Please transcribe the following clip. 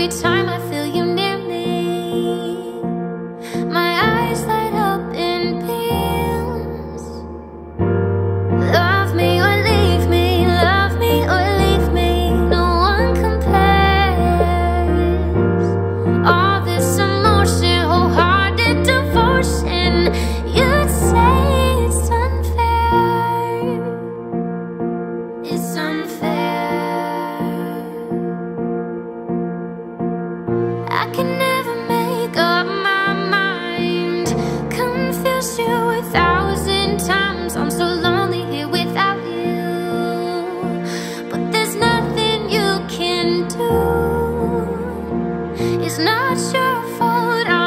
every time I I can never make up my mind. You a thousand times. I'm so lonely here without you. But there's nothing you can do. It's not your fault.